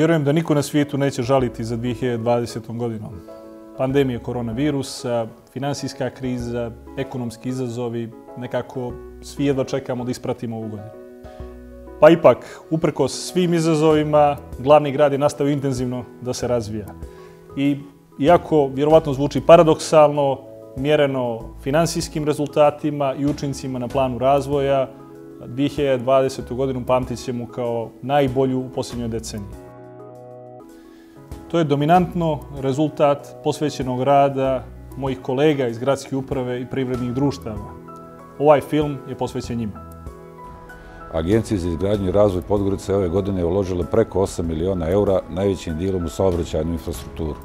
Vjerujem da niko na svijetu neće žaliti za 2020. godinom. Pandemija koronavirusa, finansijska kriza, ekonomski izazovi, nekako svi jedva čekamo da ispratimo ovu godinu. Pa ipak, upreko svim izazovima, glavni grad je nastavio intenzivno da se razvija. I iako vjerovatno zvuči paradoksalno, mjereno finansijskim rezultatima i učincima na planu razvoja, 2020. godinu pamtit ćemo kao najbolju u posljednjoj deceniji. To je dominantno rezultat posvećenog rada mojih kolega iz gradske uprave i privrednih društava. Ovaj film je posvećen njima. Agencija za izgradnju i razvoj Podgorice ove godine uložila preko 8 miliona eura, najvećim dijelom u saobraćajnu infrastrukturu.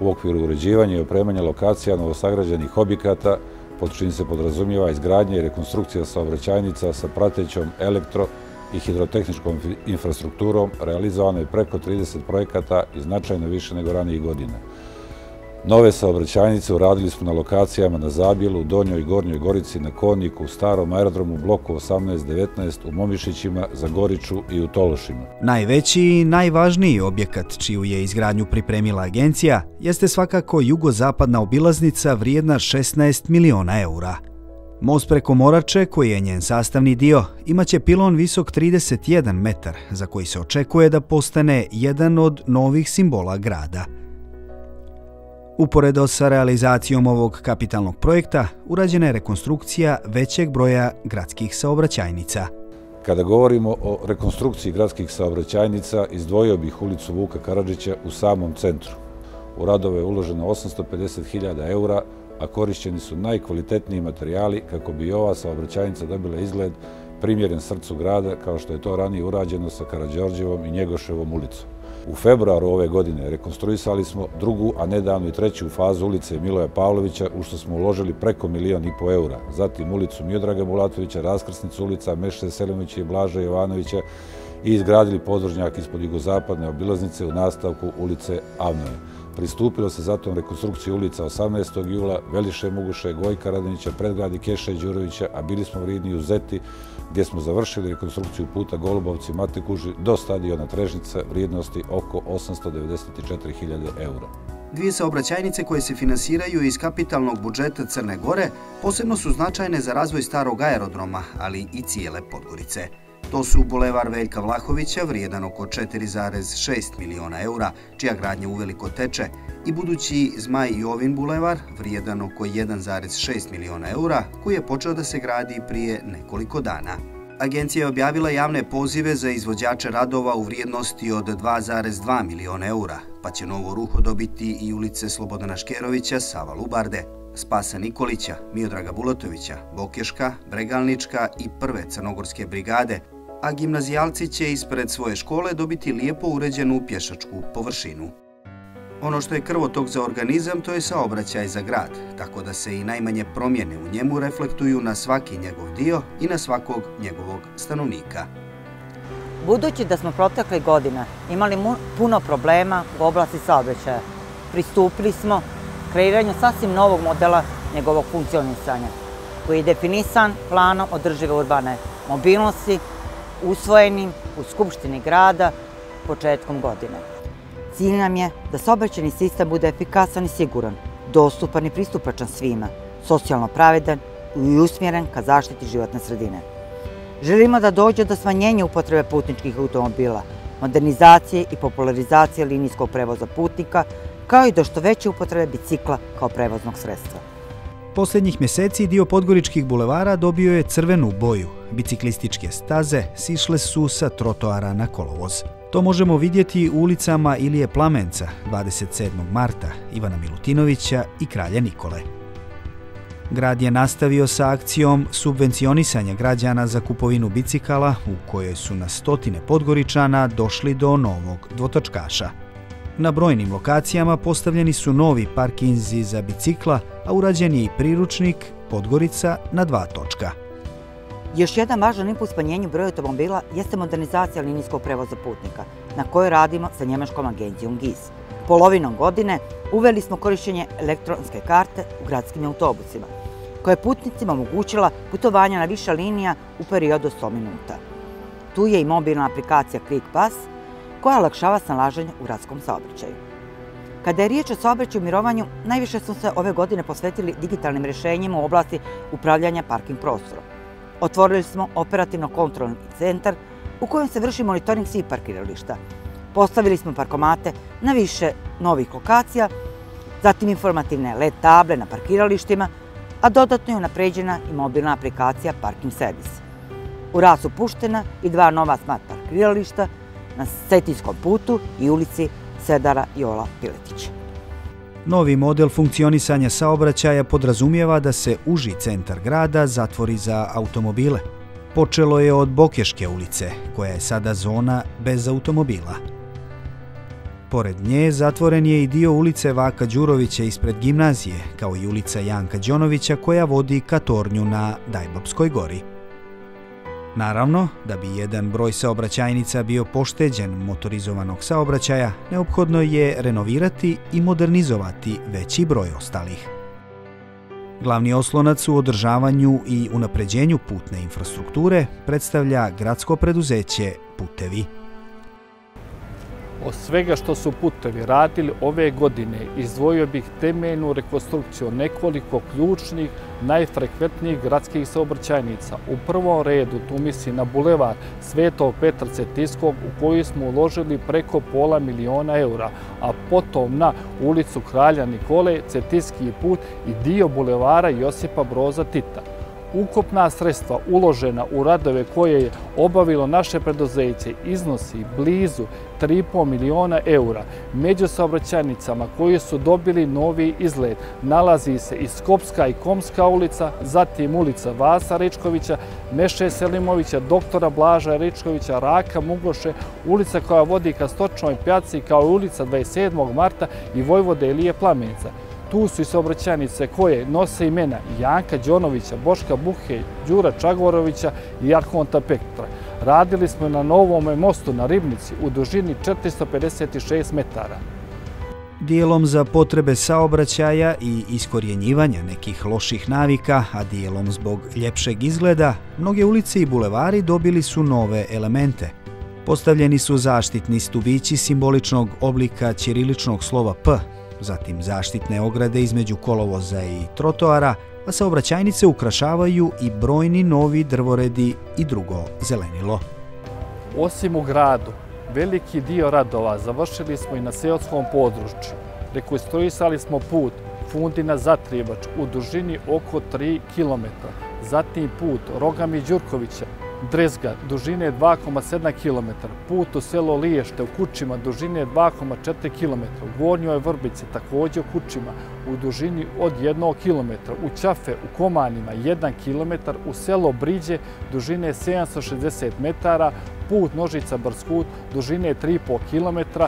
U okviru uređivanja i opremanja lokacija novosagrađenih objekata, pod čim se podrazumijeva izgradnja i rekonstrukcija saobraćajnica sa pratećom elektro- i hidrotehničkom infrastrukturom, realizovano je preko 30 projekata i značajno više nego ranijih godina. Nove saobraćajnice uradili smo na lokacijama na Zabijelu, Donjoj i Gornjoj Gorici, na Konniku, Starom aerodromu, bloku 18-19, u Momišićima, Zagoriću i u Tološima. Najveći i najvažniji objekat čiju je izgradnju pripremila agencija jeste svakako jugozapadna obilaznica vrijedna 16 miliona eura. Most preko Morače, koji je njen sastavni dio, imaće pilon visok 31 metar, za koji se očekuje da postane jedan od novih simbola grada – Uporedo sa realizacijom ovog kapitalnog projekta, urađena je rekonstrukcija većeg broja gradskih saobraćajnica. Kada govorimo o rekonstrukciji gradskih saobraćajnica, izdvojio bih ulicu Vuka Karadžića u samom centru. U radove je uloženo 850.000 eura, a korišćeni su najkvalitetniji materijali kako bi ova saobraćajnica dobila izgled primjeren srcu grada, kao što je to ranije urađeno sa Karadžorđevom i Njegoševom ulicom. U februaru ove godine rekonstruisali smo drugu, a nedavno i treću fazu ulice Miloja Pavlovića, u što smo uložili preko milijon i po eura. Zatim ulicu Miodraga Bulatovića, raskrsnicu ulica Meše Selimovića i Blaža Jovanovića i izgradili podvožnjak ispod jugozapadne obilaznice u nastavku ulice Avnove. Pristupilo se zatom rekonstrukciji ulica 18. jula, Veliše Muguše, Gojka Radinića, predgradi Keša i Đurovića, a bili smo vridni u Zeti, gdje smo završili rekonstrukciju puta Golubovci Matekuži do stadiona Trežnica vrijednosti oko 894.000 eura. Dvije saobraćajnice koje se finansiraju iz kapitalnog budžeta Crne Gore posebno su značajne za razvoj starog aerodroma, ali i cijele Podgorice. To su Bulevar Veljka Vlahovića, vrijedan oko 4,6 miliona eura, čija gradnja uveliko teče, i budući Zmaj Jovin Bulevar, vrijedan oko 1,6 miliona eura, koji je počeo da se gradi prije nekoliko dana. Agencija je objavila javne pozive za izvođače radova u vrijednosti od 2,2 miliona eura, pa će novo ruho dobiti i ulice Slobodana Škerovića, Sava Lubarde, Spasa Nikolića, Miodraga Bulatovića, Bokeška, Bregalnička i prve crnogorske brigade, a gimnazijalci će ispred svoje škole dobiti lijepo uređenu pješačku površinu. Ono što je krvotok za organizam, to je saobraćaj za grad, tako da se i najmanje promjene u njemu reflektuju na svaki njegov dio i na svakog njegovog stanovnika. Budući da smo protekle godine imali puno problema u oblasti saobraćaja, pristupili smo kreiranju sasvim novog modela njegovog funkcionisanja, koji je definisan planom održive urbane mobilnosti usvojenim u Skupštini grada početkom godine. Cilj nam je da saobraćeni sistem bude efikasan i siguran, dostupan i pristupačan svima, socijalno pravedan i usmjeren ka zaštiti životne sredine. Želimo da dođe do smanjenja upotrebe putničkih automobila, modernizacije i popularizacije linijskog prevoza putnika, kao i do što veće upotrebe bicikla kao prevoznog sredstva. Posljednjih mjeseci dio Podgoričkih bulevara dobio je crvenu boju. Biciklističke staze sišle su sa trotoara na kolovoz. To možemo vidjeti u ulicama Ilije Plamenca 27. marta, Ivana Milutinovića i Kralja Nikole. Grad je nastavio sa akcijom subvencionisanja građana za kupovinu bicikala u kojoj su na stotine Podgoričana došli do novog dvotočkaša. Na brojnim lokacijama postavljeni su novi parkinzi za bicikla, a urađen je i priručnik Podgorica na dva točka. Još jedan važan impuls spanjenju broja automobila jeste modernizacija linijskog prevoza putnika, na kojoj radimo sa njemačkom agencijom GIS. Polovinom godine uveli smo korišćenje elektronske karte u gradskim autobusima, koja je putnicima omogućila putovanja na više linija u periodu 100 minuta. Tu je i mobilna aplikacija ClickPass, koja olakšava snalaženje u gradskom saobraćaju. Kada je riječ o saobraćaju i mirovanju, najviše smo se ove godine posvetili digitalnim rješenjima u oblasti upravljanja parking prostorom. Otvorili smo operativno kontrolni centar u kojem se vrši monitoring svih parkirališta. Postavili smo parkomate na više novih lokacija, zatim informativne LED table na parkiralištima, a dodatno je unapređena i mobilna aplikacija Parking Service. U rad su puštena i dva nova smart parkirališta na Cetinskom putu i ulici Sedara Jola Piletića. Novi model funkcionisanja saobraćaja podrazumijeva da se uži centar grada zatvori za automobile. Počelo je od Bokeške ulice, koja je sada zona bez automobila. Pored nje zatvoren je i dio ulice Vaka Đurovića ispred gimnazije, kao i ulica Janka Đonovića koja vodi ka tornju na Dajbabskoj gori. Naravno, da bi jedan broj saobraćajnica bio pošteđen motorizovanog saobraćaja, neophodno je renovirati i modernizovati veći broj ostalih. Glavni oslonac u održavanju i unapređenju putne infrastrukture predstavlja gradsko preduzeće Putevi. Od svega što su putevi radili ove godine, izdvojio bih temeljnu rekonstrukciju nekoliko ključnih, najfrekventnijih gradskih saobraćajnica. U prvom redu tu misli na bulevar Svetog Petra Cetiskog u koju smo uložili preko pola miliona eura, a potom na ulicu Kralja Nikole, Cetinski put i dio bulevara Josipa Broza Tita ukupna sredstva uložena u radove koje je obavilo naše preduzeće iznosi blizu 3,5 miliona eura. Među saobraćajnicama koje su dobili novi izgled nalazi se i Skopska i Komska ulica, zatim ulica Vasa Rečkovića, Meše Selimovića, doktora Blaža Rečkovića, Raka Mugoše, ulica koja vodi ka Stočnoj pjaci kao i ulica 27. marta i Vojvode Elije Plamenca tu su i saobraćajnice koje nose imena Janka Đonovića, Boška Buhe, Đura Čagorovića i Arhonta Pektra. Radili smo na novom mostu na Ribnici u dužini 456 metara. Dijelom za potrebe saobraćaja i iskorjenjivanja nekih loših navika, a dijelom zbog ljepšeg izgleda, mnoge ulice i bulevari dobili su nove elemente. Postavljeni su zaštitni stubići simboličnog oblika ćiriličnog slova P, zatim zaštitne ograde između kolovoza i trotoara, a saobraćajnice ukrašavaju i brojni novi drvoredi i drugo zelenilo. Osim u gradu, veliki dio radova završili smo i na seotskom području. Rekonstruisali smo put Fundina-Zatrijebač u dužini oko 3 km, zatim put Rogami-Đurkovića Drezga, dužine 2,7 km, put u selo Liješte u Kućima, dužine 2,4 km, u Gornjoj Vrbici, također u Kućima, u dužini od 1 km, u Ćafe, u Komanima, 1 km, u selo Briđe, dužine 760 metara, put Nožica Brskut, dužine 3,5 km,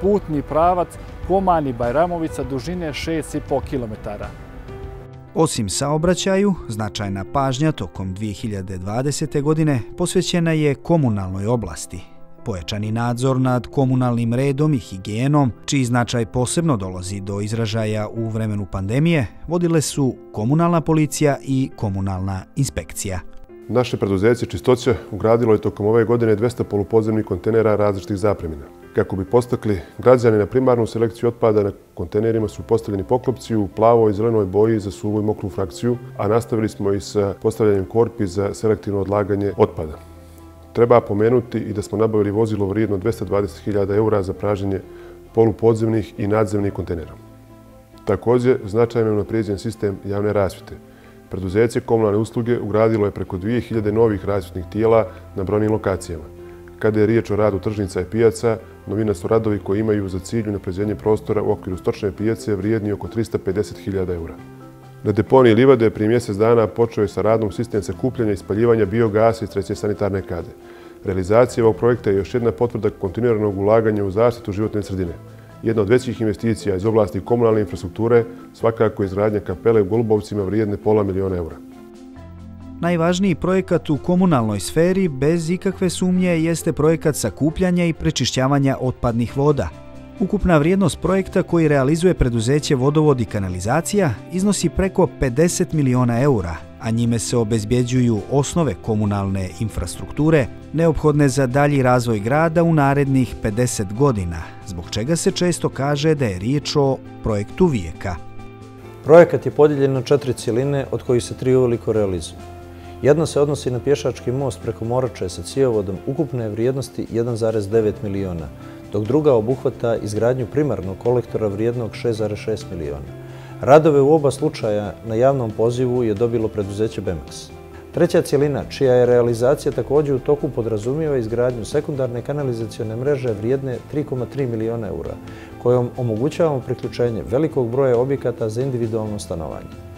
putni pravac Komani Bajramovica, dužine 6,5 km. Osim saobraćaju, značajna pažnja tokom 2020. godine posvećena je komunalnoj oblasti. Pojačani nadzor nad komunalnim redom i higijenom, čiji značaj posebno dolazi do izražaja u vremenu pandemije, vodile su komunalna policija i komunalna inspekcija. Naše preduzeće Čistoća ugradilo je tokom ove godine 200 polupodzemnih kontenera različitih zapremina. Kako bi postakli građani na primarnu selekciju otpada, na kontenerima su postavljeni poklopci u plavoj i zelenoj boji za suvu i mokru frakciju, a nastavili smo i sa postavljanjem korpi za selektivno odlaganje otpada. Treba pomenuti i da smo nabavili vozilo vrijedno 220.000 eura za praženje polupodzemnih i nadzemnih kontenera. Također, značajno je unaprijeđen sistem javne rasvite. Preduzeće komunalne usluge ugradilo je preko 2000 novih rasvitnih tijela na brojnim lokacijama. Kada je riječ o radu tržnica i pijaca, novina su radovi koji imaju za cilj unapređenje prostora u okviru stočne pijace vrijedni oko 350.000 eura. Na deponiji Livade prije mjesec dana počeo je sa radom sistem sakupljanja i spaljivanja biogasa iz treće sanitarne kade. Realizacija ovog projekta je još jedna potvrda kontinuiranog ulaganja u zaštitu životne sredine. Jedna od većih investicija iz oblasti komunalne infrastrukture svakako je izgradnja kapele u Golubovcima vrijedne pola miliona eura. Najvažniji projekat u komunalnoj sferi bez ikakve sumnje jeste projekat sakupljanja i prečišćavanja otpadnih voda. Ukupna vrijednost projekta koji realizuje preduzeće Vodovod i kanalizacija iznosi preko 50 miliona eura, a njime se obezbjeđuju osnove komunalne infrastrukture, neophodne za dalji razvoj grada u narednih 50 godina, zbog čega se često kaže da je riječ o projektu vijeka. Projekat je podijeljen na četiri ciline, od kojih se tri uveliko realizuju. Jedna se odnosi na pješački most preko Morače sa cijevodom ukupne vrijednosti 1,9 miliona, dok druga obuhvata izgradnju primarnog kolektora vrijednog 6,6 miliona. Radove u oba slučaja na javnom pozivu je dobilo preduzeće BEMAX. Treća cijelina, čija je realizacija također u toku podrazumijeva izgradnju sekundarne kanalizacijone mreže vrijedne 3,3 miliona eura, kojom omogućavamo priključenje velikog broja objekata za individualno stanovanje.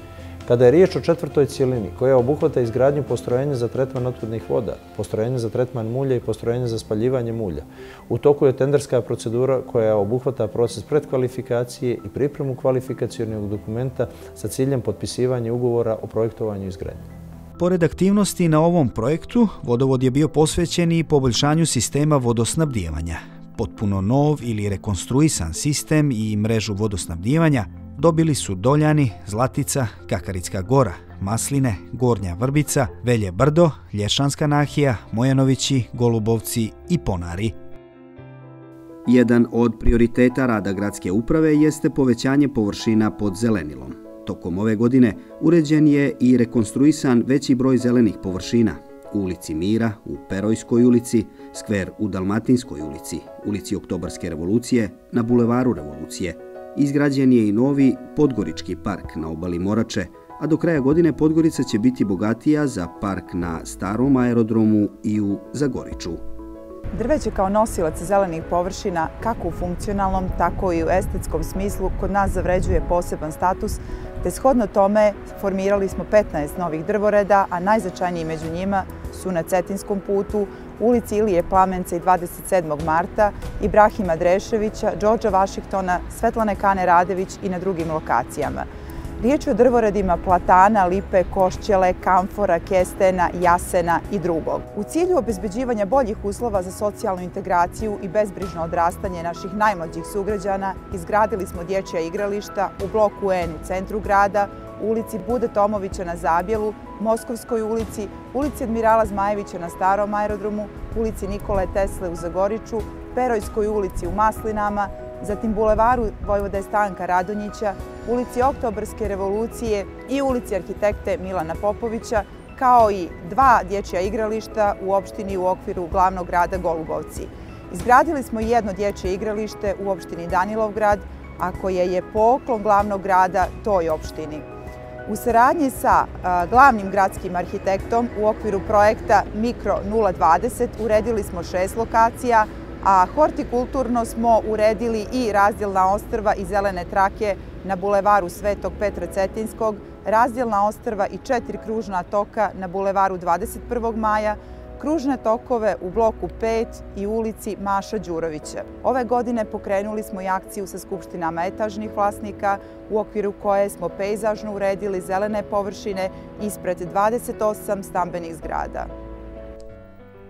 Kada je riječ o četvrtoj cijelini koja obuhvata izgradnju postrojenja za tretman otpadnih voda, postrojenja za tretman mulja i postrojenja za spaljivanje mulja, u toku je tenderska procedura koja obuhvata proces predkvalifikacije i pripremu kvalifikacijonog dokumenta sa ciljem potpisivanja ugovora o projektovanju izgradnje. Pored aktivnosti na ovom projektu, vodovod je bio posvećen i poboljšanju sistema vodosnabdijevanja. Potpuno nov ili rekonstruisan sistem i mrežu vodosnabdijevanja dobili su Doljani, Zlatica, Kakaricka gora, Masline, Gornja Vrbica, Velje Brdo, Lješanska nahija, Mojanovići, Golubovci i Ponari. Jedan od prioriteta rada gradske uprave jeste povećanje površina pod zelenilom. Tokom ove godine uređen je i rekonstruisan veći broj zelenih površina u ulici Mira, u Perojskoj ulici, skver u Dalmatinskoj ulici, ulici Oktobarske revolucije, na Bulevaru revolucije, izgrađen je i novi Podgorički park na obali Morače, a do kraja godine Podgorica će biti bogatija za park na starom aerodromu i u Zagoriču. Drveće kao nosilac zelenih površina, kako u funkcionalnom, tako i u estetskom smislu, kod nas zavređuje poseban status, te shodno tome formirali smo 15 novih drvoreda, a najzačajniji među njima su na Cetinskom putu, ulici Ilije Plamenca i 27. marta, Ibrahima Dreševića, Đorđa Vašiktona, Svetlane Kane Radević i na drugim lokacijama. Riječ je o drvoredima platana, lipe, košćele, kamfora, kestena, jasena i drugog. U cilju obezbeđivanja boljih uslova za socijalnu integraciju i bezbrižno odrastanje naših najmlađih sugrađana, izgradili smo dječja igrališta u bloku N u centru grada, ulici Bude Tomovića na Zabjelu, Moskovskoj ulici, ulici Admirala Zmajevića na Starom aerodromu, ulici Nikole Tesle u Zagoriču, Perojskoj ulici u Maslinama, zatim Bulevaru Vojvode Stanka Radonjića, ulici Oktobarske revolucije i ulici arhitekte Milana Popovića, kao i dva dječja igrališta u opštini u okviru glavnog grada Golubovci. Izgradili smo jedno dječje igralište u opštini Danilovgrad, a koje je poklon glavnog grada toj opštini. U saradnji sa glavnim gradskim arhitektom u okviru projekta Mikro 020 uredili smo šest lokacija, a hortikulturno smo uredili i razdjelna ostrva i zelene trake na bulevaru Svetog Petra Cetinskog, razdjelna ostrva i četiri kružna toka na bulevaru 21. maja, kružne tokove u bloku 5 i ulici Maša Đurovića. Ove godine pokrenuli smo i akciju sa skupštinama etažnih vlasnika u okviru koje smo pejzažno uredili zelene površine ispred 28 stambenih zgrada.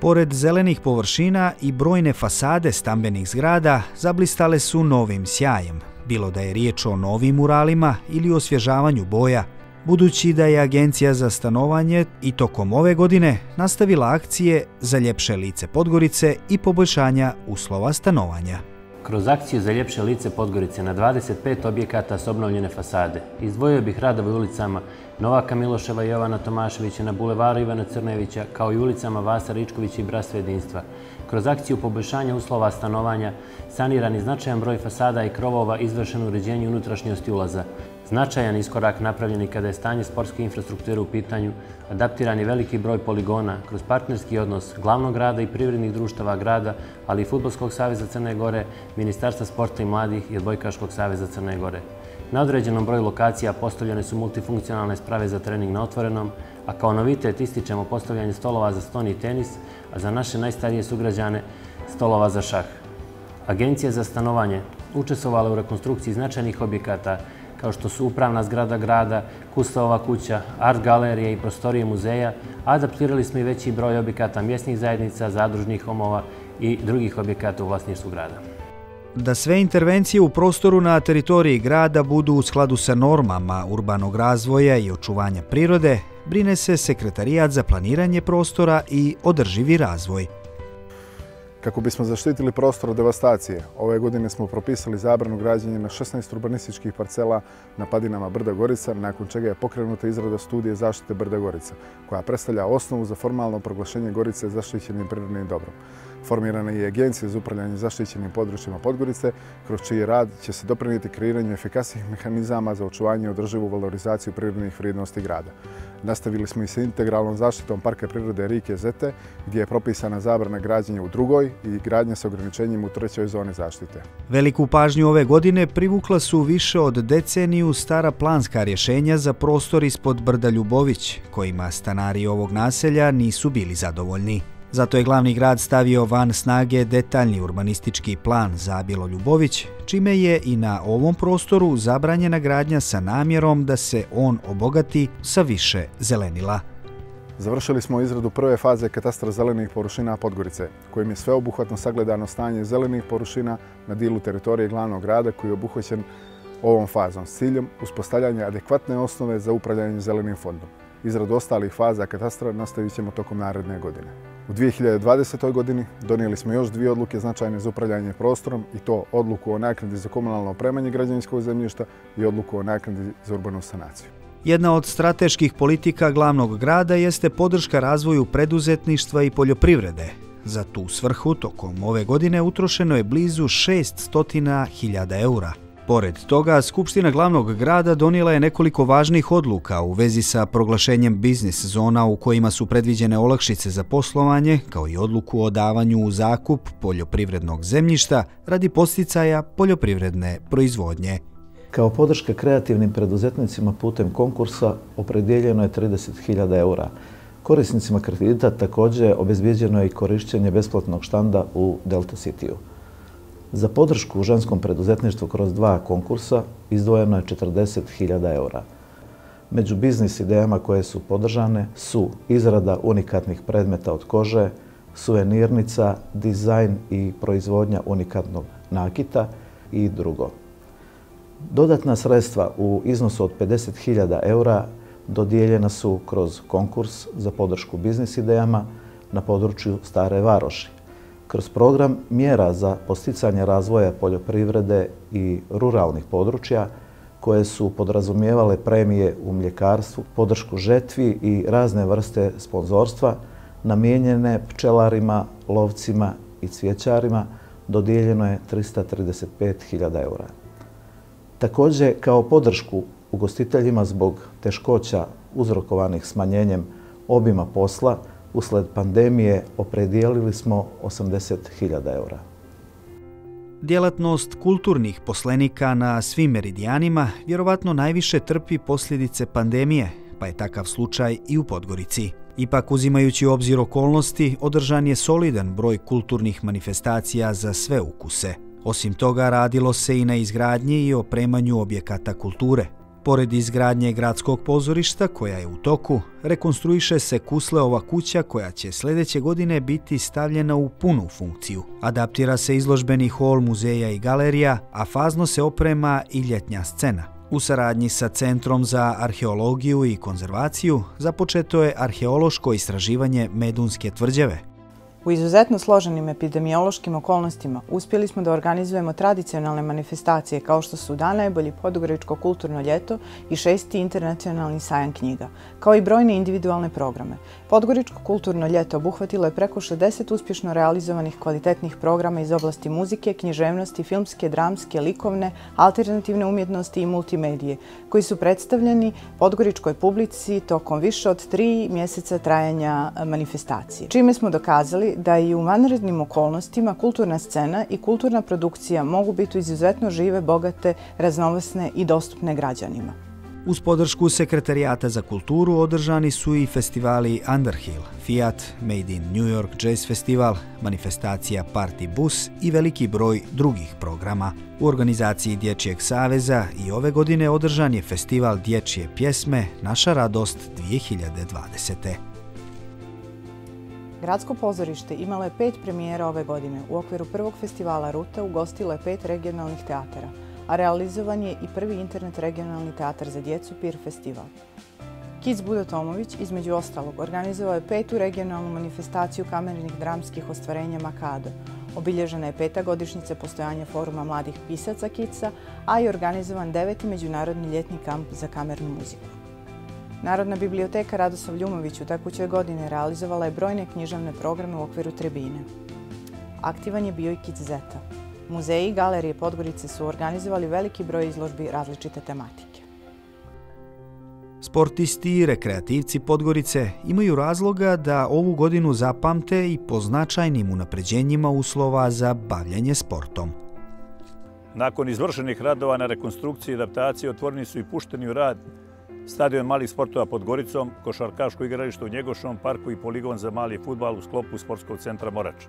Pored zelenih površina i brojne fasade stambenih zgrada zablistale su novim sjajem, bilo da je riječ o novim muralima ili osvježavanju boja, budući da je Agencija za stanovanje i tokom ove godine nastavila akcije za ljepše lice Podgorice i poboljšanja uslova stanovanja. Kroz akciju za ljepše lice Podgorice na 25 objekata s obnovljene fasade izdvojio bih radove ulicama Novaka Miloševa i Jovana Tomaševića na bulevaru Ivana Crnevića kao i ulicama Vasa Ričkovića i Bratstva jedinstva. Kroz akciju poboljšanja uslova stanovanja sanirani značajan broj fasada i krovova izvršen uređenju unutrašnjosti ulaza. Značajan iskorak napravljeni kada je stanje sportske infrastrukture u pitanju, adaptiran je veliki broj poligona kroz partnerski odnos glavnog grada i privrednih društava grada, ali i Futbolskog savjeza Crne Gore, Ministarstva sporta i mladih i Odbojkaškog savjeza Crne Gore. Na određenom broju lokacija postavljene su multifunkcionalne sprave za trening na otvorenom, a kao novitet ističemo postavljanje stolova za stoni i tenis, a za naše najstarije sugrađane stolova za šah. Agencija za stanovanje učestvovala u rekonstrukciji značajnih objekata kao što su upravna zgrada grada, Kustavova kuća, art galerije i prostorije muzeja, adaptirali smo i veći broj objekata mjesnih zajednica, zadružnih homova i drugih objekata u vlasništvu grada. Da sve intervencije u prostoru na teritoriji grada budu u skladu sa normama urbanog razvoja i očuvanja prirode, brine se Sekretarijat za planiranje prostora i održivi razvoj. Kako bismo zaštitili prostor od devastacije, ove godine smo propisali zabranu građenja na 16 urbanističkih parcela na padinama Brda Gorica, nakon čega je pokrenuta izrada studije zaštite Brda Gorica, koja predstavlja osnovu za formalno proglašenje Gorice zaštićenim prirodnim dobrom. Formirana je Agencija za upravljanje zaštićenim područjima Podgorice, kroz čiji rad će se doprinijeti kreiranju efikasnih mehanizama za očuvanje i održivu valorizaciju prirodnih vrijednosti grada. Nastavili smo i sa integralnom zaštitom Parka prirode Rike Zete, gdje je propisana zabrana građenja u drugoj i gradnja sa ograničenjem u trećoj zoni zaštite. Veliku pažnju ove godine privukla su više od deceniju stara planska rješenja za prostor ispod Brda Ljubović, kojima stanari ovog naselja nisu bili zadovoljni. Zato je glavni grad stavio van snage detaljni urbanistički plan za Bilo Ljubović, čime je i na ovom prostoru zabranjena gradnja sa namjerom da se on obogati sa više zelenila. Završili smo izradu prve faze katastra zelenih porušina Podgorice, kojim je sveobuhvatno sagledano stanje zelenih porušina na dilu teritorije glavnog grada koji je obuhvaćen ovom fazom s ciljem uspostavljanja adekvatne osnove za upravljanje zelenim fondom. Izradu ostalih faza katastra nastavit ćemo tokom naredne godine. U 2020. godini donijeli smo još dvije odluke značajne za upravljanje prostorom i to odluku o naknadi za komunalno opremanje građevinskog zemljišta i odluku o naknadi za urbanu sanaciju. Jedna od strateških politika glavnog grada jeste podrška razvoju preduzetništva i poljoprivrede. Za tu svrhu tokom ove godine utrošeno je blizu 600.000 eura – Pored toga, Skupština glavnog grada donijela je nekoliko važnih odluka u vezi sa proglašenjem biznis zona u kojima su predviđene olakšice za poslovanje, kao i odluku o davanju u zakup poljoprivrednog zemljišta radi posticaja poljoprivredne proizvodnje. Kao podrška kreativnim preduzetnicima putem konkursa opredjeljeno je 30.000 eura. Korisnicima kredita također obezbijeđeno je i korišćenje besplatnog štanda u Delta City-u. Za podršku u ženskom preduzetništvu kroz dva konkursa izdvojeno je 40.000 eura. Među biznis idejama koje su podržane su izrada unikatnih predmeta od kože, suvenirnica, dizajn i proizvodnja unikatnog nakita i drugo. Dodatna sredstva u iznosu od 50.000 eura dodijeljena su kroz konkurs za podršku biznis idejama na području Stare Varoši kroz program mjera za posticanje razvoja poljoprivrede i ruralnih područja koje su podrazumijevale premije u mljekarstvu, podršku žetvi i razne vrste sponzorstva namijenjene pčelarima, lovcima i cvjećarima dodijeljeno je 335.000 eura. Također, kao podršku ugostiteljima zbog teškoća uzrokovanih smanjenjem obima posla, usled pandemije opredijelili smo 80.000 eura. Djelatnost kulturnih poslenika na svim meridijanima vjerovatno najviše trpi posljedice pandemije, pa je takav slučaj i u Podgorici. Ipak, uzimajući u obzir okolnosti, održan je solidan broj kulturnih manifestacija za sve ukuse. Osim toga, radilo se i na izgradnji i opremanju objekata kulture. Pored izgradnje gradskog pozorišta koja je u toku, rekonstruiše se Kusleova kuća koja će sljedeće godine biti stavljena u punu funkciju. Adaptira se izložbeni hol muzeja i galerija, a fazno se oprema i ljetnja scena. U saradnji sa Centrom za arheologiju i konzervaciju započeto je arheološko istraživanje Medunske tvrđave, U izuzetno složenim epidemiološkim okolnostima uspjeli smo da organizujemo tradicionalne manifestacije kao što su Dan najbolji Podgoričko kulturno ljeto i šesti internacionalni sajam knjiga, kao i brojne individualne programe. Podgoričko kulturno ljeto obuhvatilo je preko 60 uspješno realizovanih kvalitetnih programa iz oblasti muzike, književnosti, filmske, dramske, likovne, alternativne umjetnosti i multimedije, koji su predstavljeni Podgoričkoj publici tokom više od tri mjeseca trajanja manifestacije. Čime smo dokazali da i u vanrednim okolnostima kulturna scena i kulturna produkcija mogu biti izuzetno žive, bogate, raznovasne i dostupne građanima. Uz podršku Sekretarijata za kulturu održani su i festivali Underhill, Fiat, Made in New York Jazz Festival, manifestacija Party Bus i veliki broj drugih programa. U organizaciji Dječjeg saveza i ove godine održan je festival Dječje pjesme Naša radost 2020. Gradsko pozorište imalo je pet premijera ove godine. U okviru prvog festivala Ruta ugostilo je pet regionalnih teatara, a realizovan je i prvi internet regionalni teatar za djecu PIR festival. Kids Buda Tomović, između ostalog, organizovao je petu regionalnu manifestaciju kamernih dramskih ostvarenja Makado. Obilježena je peta godišnjica postojanja foruma mladih pisaca Kitsa, a i organizovan deveti međunarodni ljetni kamp za kamernu muziku. Narodna biblioteka Radoslav Ljumović u takućoj godine realizovala je brojne književne programe u okviru Trebine. Aktivan je bio i Kids Zeta. Muzeji i galerije Podgorice su organizovali veliki broj izložbi različite tematike. Sportisti i rekreativci Podgorice imaju razloga da ovu godinu zapamte i po značajnim unapređenjima uslova za bavljanje sportom. Nakon izvršenih radova na rekonstrukciji i adaptaciji otvoreni su i pušteni u rad stadion malih sportova pod Goricom, košarkaško igralište u Njegošom parku i poligon za mali futbal u sklopu sportskog centra Morača.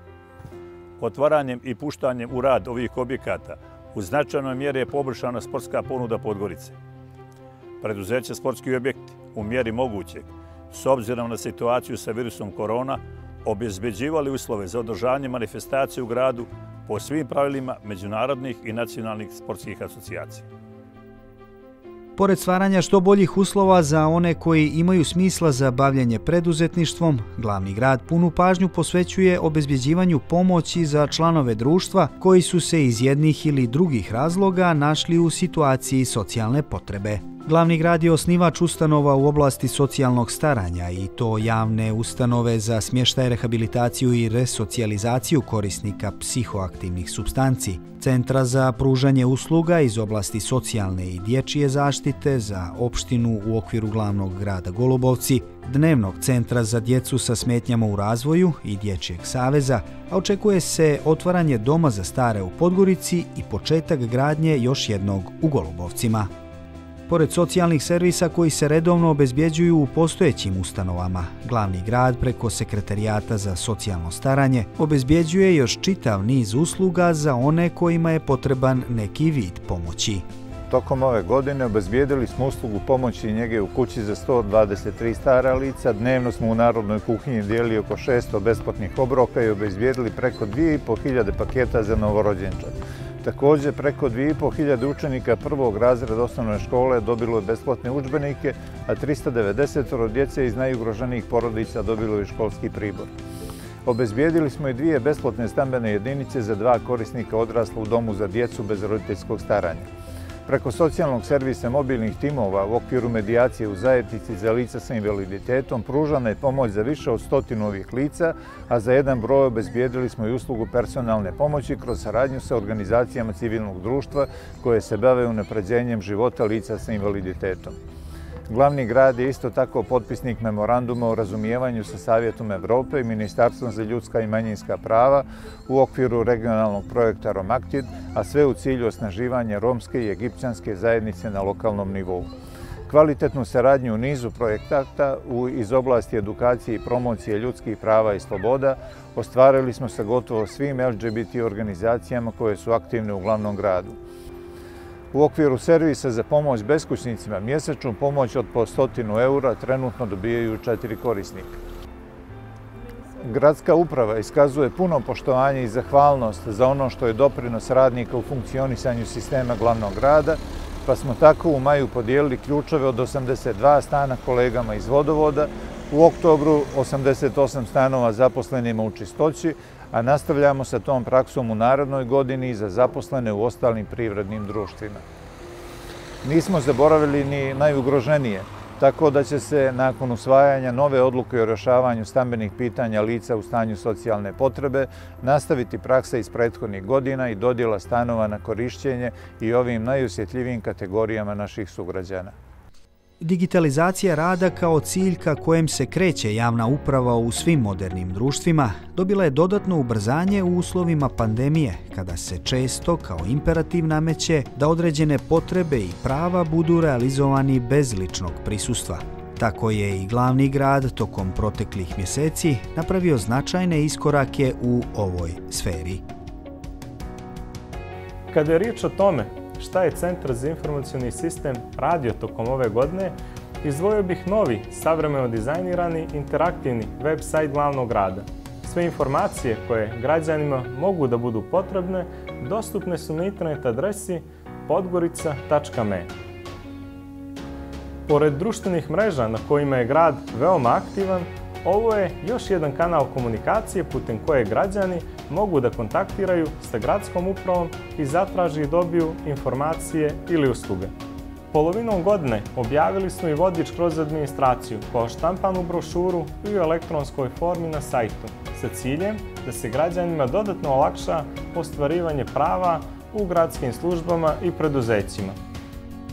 Otvaranjem i puštanjem u rad ovih objekata u značajnoj mjeri je poboljšana sportska ponuda Podgorice. Preduzeće sportski objekti u mjeri mogućeg, s obzirom na situaciju sa virusom korona, obezbeđivali uslove za održavanje manifestacije u gradu po svim pravilima međunarodnih i nacionalnih sportskih asocijacija. Pored stvaranja što boljih uslova za one koji imaju smisla za bavljanje preduzetništvom, glavni grad punu pažnju posvećuje obezbjeđivanju pomoći za članove društva koji su se iz jednih ili drugih razloga našli u situaciji socijalne potrebe. Glavni grad je osnivač ustanova u oblasti socijalnog staranja i to javne ustanove za smještaj, rehabilitaciju i resocijalizaciju korisnika psihoaktivnih substanci, centra za pružanje usluga iz oblasti socijalne i dječije zaštite za opštinu u okviru glavnog grada Golubovci, dnevnog centra za djecu sa smetnjama u razvoju i dječijeg saveza, a očekuje se otvaranje doma za stare u Podgorici i početak gradnje još jednog u Golubovcima. Pored socijalnih servisa koji se redovno obezbjeđuju u postojećim ustanovama, glavni grad preko Sekretarijata za socijalno staranje obezbjeđuje još čitav niz usluga za one kojima je potreban neki vid pomoći. Tokom ove godine obezbijedili smo uslugu pomoći njege u kući za 123 stara lica. Dnevno smo u Narodnoj kuhinji dijeli oko 600 besplatnih obroka i obezbijedili preko 2500 paketa za novorođenčad. Također, preko 2500 učenika prvog razreda osnovne škole dobilo je besplatne učbenike, a 390 djece iz najugroženijih porodica dobilo je školski pribor. Obezbijedili smo i dvije besplatne stambene jedinice za dva korisnika odrasla u domu za djecu bez roditeljskog staranja. Preko socijalnog servisa mobilnih timova u okviru medijacije u zajednici za lica sa invaliditetom pružana je pomoć za više od stotinu ovih lica, a za jedan broj obezbijedili smo i uslugu personalne pomoći kroz saradnju sa organizacijama civilnog društva koje se bave unapređenjem života lica sa invaliditetom. Glavni grad je isto tako potpisnik memoranduma o razumijevanju sa Savjetom Evrope i Ministarstvom za ljudska i manjinska prava u okviru regionalnog projekta Romaktid, a sve u cilju osnaživanja romske i egipćanske zajednice na lokalnom nivou. Kvalitetnu saradnju u nizu projektata iz oblasti edukacije i promocije ljudskih prava i sloboda ostvarili smo sa gotovo svim LGBT organizacijama koje su aktivne u glavnom gradu. U okviru servisa za pomoć beskućnicima mjesečnu pomoć od po stotinu eura trenutno dobijaju četiri korisnika. Gradska uprava iskazuje puno poštovanje i zahvalnost za ono što je doprinos radnika u funkcionisanju sistema glavnog grada, pa smo tako u maju podijelili ključeve od 82 stana kolegama iz vodovoda, u oktobru 88 stanova zaposlenima u čistoći, a nastavljamo sa tom praksom u narodnoj godini za zaposlene u ostalim privrednim društvima. Nismo zaboravili ni najugroženije, tako da će se nakon usvajanja nove odluke o rješavanju stambenih pitanja lica u stanju socijalne potrebe nastaviti praksa iz prethodnih godina i dodjela stanova na korišćenje i ovim najusjetljivijim kategorijama naših sugrađana. Digitalizacija rada kao cilj ka kojem se kreće javna uprava u svim modernim društvima dobila je dodatno ubrzanje u uslovima pandemije, kada se često kao imperativ nameće da određene potrebe i prava budu realizovani bez ličnog prisustva. Tako je i glavni grad tokom proteklih mjeseci napravio značajne iskorake u ovoj sferi. Kada je riječ o tome šta je Centar za informacijni sistem radio tokom ove godine, izdvojio bih novi, savremeno dizajnirani, interaktivni web sajt glavnog grada. Sve informacije koje građanima mogu da budu potrebne dostupne su na internet adresi podgorica.me. Pored društvenih mreža na kojima je grad veoma aktivan, ovo je još jedan kanal komunikacije putem koje građani mogu da kontaktiraju sa gradskom upravom i zatraži i dobiju informacije ili usluge. Polovinom godine objavili smo i vodič kroz administraciju kao štampanu brošuru i u elektronskoj formi na sajtu sa ciljem da se građanima dodatno olakša ostvarivanje prava u gradskim službama i preduzećima.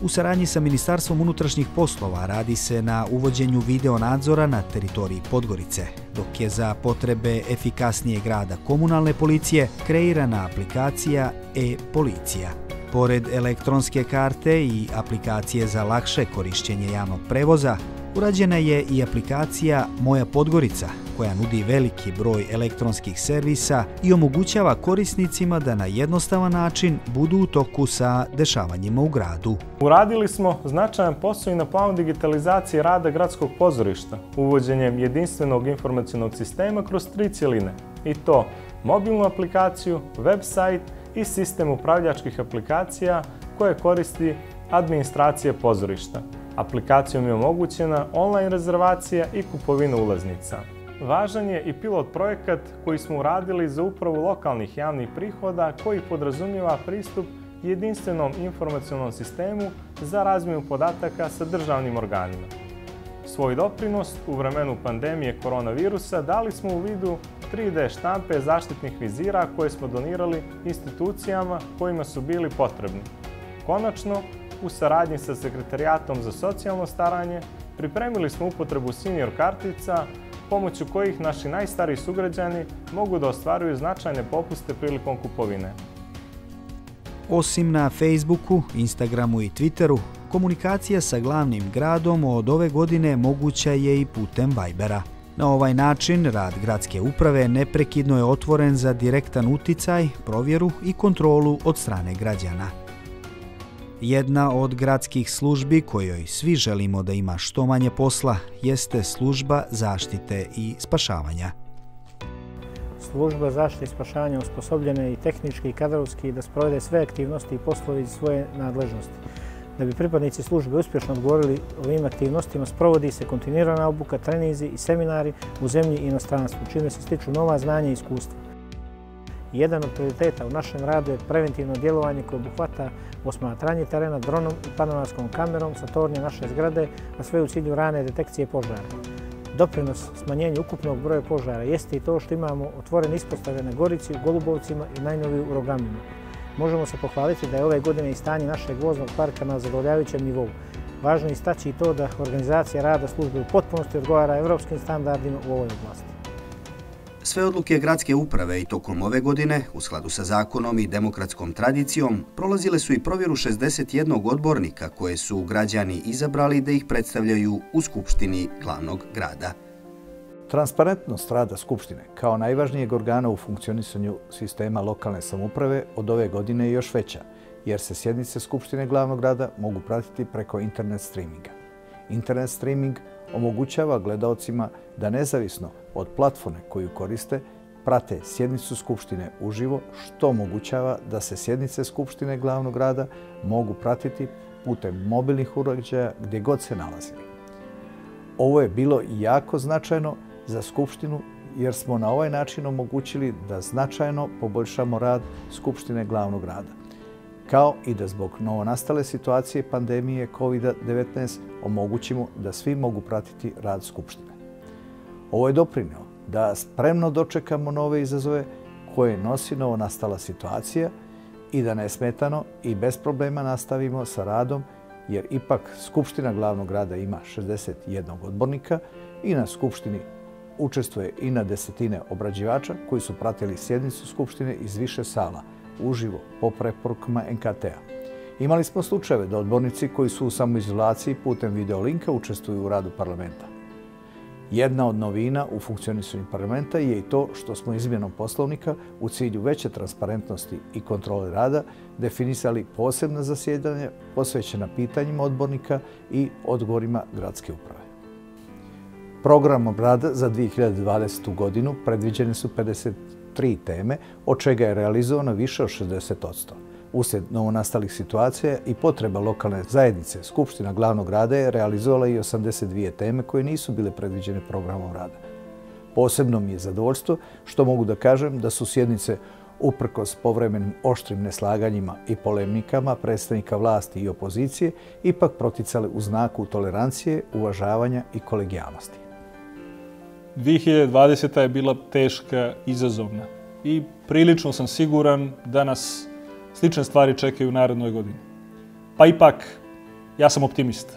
U saradnji sa Ministarstvom unutrašnjih poslova radi se na uvođenju videonadzora na teritoriji Podgorice, dok je za potrebe efikasnije grada komunalne policije kreirana aplikacija e-policija. Pored elektronske karte i aplikacije za lakše korišćenje javnog prevoza, urađena je i aplikacija Moja Podgorica, koja nudi veliki broj elektronskih servisa i omogućava korisnicima da na jednostavan način budu u toku sa dešavanjima u gradu. Uradili smo značajan posao i na planu digitalizacije rada gradskog pozorišta, uvođenjem jedinstvenog informacijonog sistema kroz tri cijeline, i to mobilnu aplikaciju, web sajt i sistem upravljačkih aplikacija koje koristi administracija pozorišta. Aplikacijom je omogućena online rezervacija i kupovina ulaznica. Važan je i pilot projekat koji smo uradili za upravu lokalnih javnih prihoda koji podrazumijeva pristup jedinstvenom informacionom sistemu za razmiju podataka sa državnim organima. Svoj doprinos u vremenu pandemije koronavirusa dali smo u vidu 3D štampe zaštitnih vizira koje smo donirali institucijama kojima su bili potrebni. Konačno, u saradnji sa Sekretarijatom za socijalno staranje, pripremili smo upotrebu senior kartica, pomoću kojih naši najstariji sugrađani mogu da ostvaruju značajne popuste prilikom kupovine. Osim na Facebooku, Instagramu i Twitteru, komunikacija sa glavnim gradom od ove godine moguća je i putem Vibera. Na ovaj način, rad gradske uprave neprekidno je otvoren za direktan uticaj, provjeru i kontrolu od strane građana. Jedna od gradskih službi kojoj svi želimo da ima što manje posla jeste služba zaštite i spašavanja. Služba zaštite i spašavanja usposobljena je i tehnički i kadrovski da sprovede sve aktivnosti i poslovi iz svoje nadležnosti. Da bi pripadnici službe uspješno odgovorili ovim aktivnostima, sprovodi se kontinuirana obuka, trenizi i seminari u zemlji i inostranstvu, čime se stiču nova znanja i iskustva. Jedan od prioriteta u našem radu je preventivno djelovanje koje obuhvata osmatranje terena dronom i panoramskom kamerom sa tornje naše zgrade, a sve u cilju rane detekcije požara. Doprinos smanjenju ukupnog broja požara jeste i to što imamo otvorene ispostave na Gorici, u Golubovcima i najnoviju u Rogaminu. Možemo se pohvaliti da je ove godine i stanje našeg voznog parka na zadovoljavajućem nivou. Važno je istaći i to da organizacija rada službe u potpunosti odgovara evropskim standardima u ovoj oblasti. Sve odluke gradske uprave i tokom ove godine, u skladu sa zakonom i demokratskom tradicijom, prolazile su i provjeru 61 odbornika koje su građani izabrali da ih predstavljaju u Skupštini glavnog grada. Transparentnost rada Skupštine kao najvažnijeg organa u funkcionisanju sistema lokalne samuprave od ove godine je još veća, jer se sjednice Skupštine glavnog grada mogu pratiti preko internet streaminga. Internet streaming omogućava gledalcima da nezavisno od platforme koju koriste prate sjednicu Skupštine uživo, što omogućava da se sjednice Skupštine glavnog grada mogu pratiti putem mobilnih uređaja gdje god se nalazili. Ovo je bilo jako značajno za Skupštinu jer smo na ovaj način omogućili da značajno poboljšamo rad Skupštine glavnog grada kao i da zbog novonastale situacije pandemije COVID-19 omogućimo da svi mogu pratiti rad Skupštine. Ovo je doprinio da spremno dočekamo nove izazove koje nosi novonastala situacija i da nesmetano i bez problema nastavimo sa radom jer ipak Skupština glavnog grada ima 61 odbornika i na Skupštini učestvuje i na desetine obrađivača koji su pratili sjednicu Skupštine iz više sala – uživo po preporukama NKT-a. Imali smo slučajeve da odbornici koji su u samoizolaciji putem videolinka učestvuju u radu parlamenta. Jedna od novina u funkcionisanju parlamenta je i to što smo izmjenom poslovnika u cilju veće transparentnosti i kontrole rada definisali posebna zasjedanja posvećena pitanjima odbornika i odgovorima gradske uprave. Programom rada za 2020. godinu predviđene su 50 tri teme, od čega je realizovano više od 60%. Usled novonastalih situacija i potreba lokalne zajednice, Skupština glavnog rada je realizovala i 82 teme koje nisu bile predviđene programom rada. Posebno mi je zadovoljstvo što mogu da kažem da su sjednice uprkos povremenim oštrim neslaganjima i polemikama predstavnika vlasti i opozicije, ipak proticale u znaku tolerancije, uvažavanja i kolegijalnosti. 2020. je bila teška, izazovna i prilično sam siguran da nas slične stvari čekaju u narednoj godini. Pa ipak, ja sam optimista.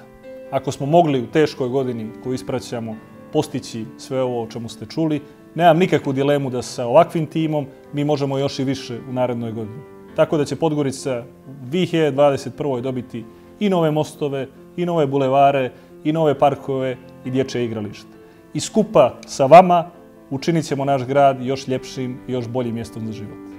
Ako smo mogli u teškoj godini koju ispraćamo postići sve ovo o čemu ste čuli, nemam nikakvu dilemu da sa ovakvim timom mi možemo još i više u narednoj godini. Tako da će Podgorica u 2021. dobiti i nove mostove, i nove bulevare, i nove parkove i dječje igralište. I skupa sa vama učinit ćemo naš grad još ljepšim i još boljim mjestom za život.